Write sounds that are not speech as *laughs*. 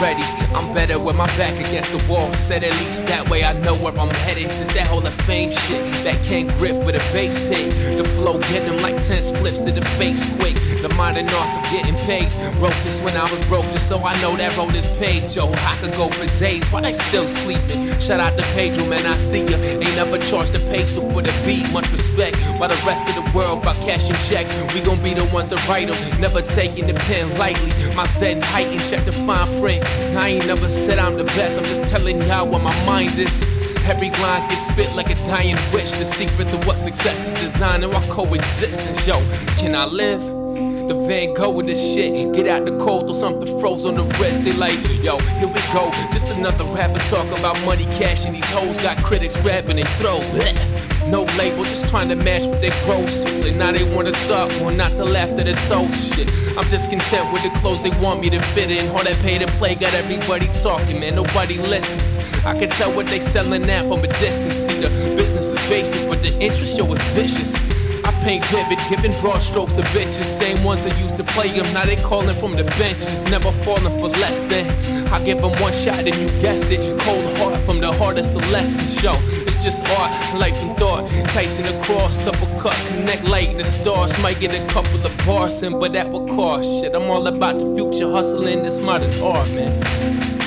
ready. I'm better with my back against the wall. Said at least that way I know where I'm headed. Just that Hall of Fame shit that can't grip with a bass hit. The flow get them like 10 spliffs to the face quick. The modern arts of getting paid. Wrote this when I was broke, just so I know that road is paved. Yo, I could go for days while they still sleeping. Shout out to Pedro, man, I see ya. Ain't never charged the peso for the beat. Much respect. While the rest of the world cashing checks, we gon' be the ones to write them. Never taking the pen lightly. My setting and height and check the fine print. I ain't never said I'm the best, I'm just telling y'all what my mind is. Every line gets spit like a dying wish. The secrets of what success is designed and our coexistence. Yo, can I live? The Van Gogh with this shit. Get out the cold, throw something froze on the wrist. They like, yo, here we go. Just another rapper talk about money, cash, and these hoes got critics grabbing their throat. *laughs* No label, just trying to match with their grosses. And now they wanna talk, well, not to laugh at the toast shit. I'm just content with the clothes they want me to fit in. All that pay to play got everybody talking, man. Nobody listens. I can tell what they selling at from a distance. See, the business is basic, but the interest show is vicious. I paint vivid, giving broad strokes to bitches. Same ones that used to play them, now they calling from the benches. Never falling for less than. I give them one shot and you guessed it. Cold heart lessons. Yo, it's just art, life and thought. Tyson across, uppercut, connect light in the stars. Might get a couple of bars in, but that will cost shit. I'm all about the future, hustling this modern art, man.